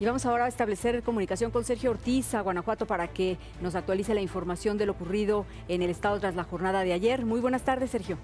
Y vamos ahora a establecer comunicación con Sergio Ortiz a Guanajuato para que nos actualice la información de lo ocurrido en el estado tras la jornada de ayer. Muy buenas tardes, Sergio.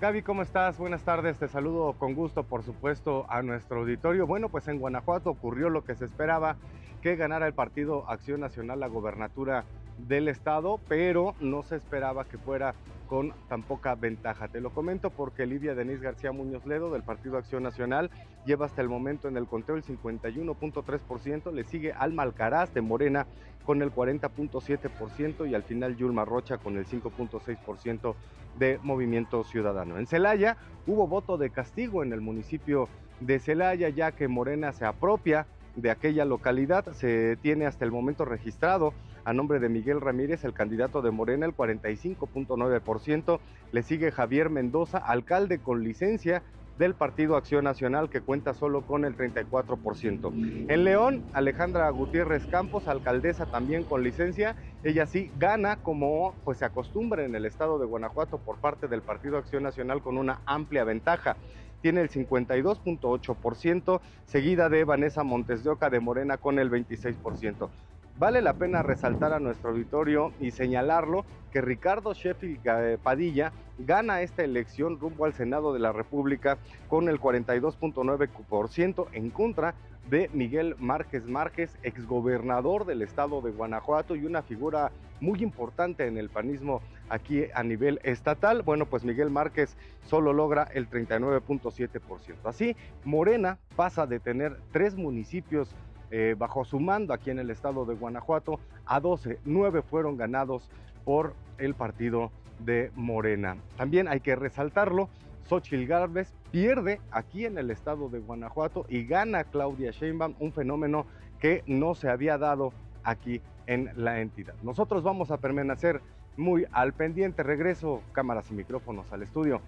Gaby, ¿cómo estás? Buenas tardes, te saludo con gusto, por supuesto, a nuestro auditorio. Bueno, pues en Guanajuato ocurrió lo que se esperaba, que ganara el partido Acción Nacional la gobernatura del estado, pero no se esperaba que fuera con tan poca ventaja. Te lo comento porque Lidia Denise García Muñoz Ledo del Partido Acción Nacional lleva hasta el momento en el conteo el 51.3%, le sigue Alma Alcaraz de Morena con el 40.7% y al final Yulma Rocha con el 5.6% de Movimiento Ciudadano. En Celaya hubo voto de castigo en el municipio de Celaya ya que Morena se apropia de aquella localidad, se tiene hasta el momento registrado a nombre de Miguel Ramírez, el candidato de Morena, el 45.9%. Le sigue Javier Mendoza, alcalde con licencia del Partido Acción Nacional que cuenta solo con el 34%. En León, Alejandra Gutiérrez Campos, alcaldesa también con licencia, ella sí gana como pues se acostumbra en el estado de Guanajuato por parte del Partido Acción Nacional con una amplia ventaja. Tiene el 52.8%, seguida de Vanessa Montes de Oca de Morena con el 26%. Vale la pena resaltar a nuestro auditorio y señalarlo que Ricardo Sheffield eh, Padilla gana esta elección rumbo al Senado de la República con el 42.9% en contra de Miguel Márquez Márquez, exgobernador del estado de Guanajuato y una figura muy importante en el panismo aquí a nivel estatal. Bueno, pues Miguel Márquez solo logra el 39.7%. Así, Morena pasa de tener tres municipios eh, bajo su mando aquí en el estado de Guanajuato a 12. Nueve fueron ganados por el partido de Morena. También hay que resaltarlo, Xochitl Gálvez pierde aquí en el estado de Guanajuato y gana Claudia Sheinbaum, un fenómeno que no se había dado aquí en la entidad. Nosotros vamos a permanecer muy al pendiente. Regreso cámaras y micrófonos al estudio.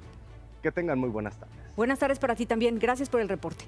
Que tengan muy buenas tardes. Buenas tardes para ti también. Gracias por el reporte.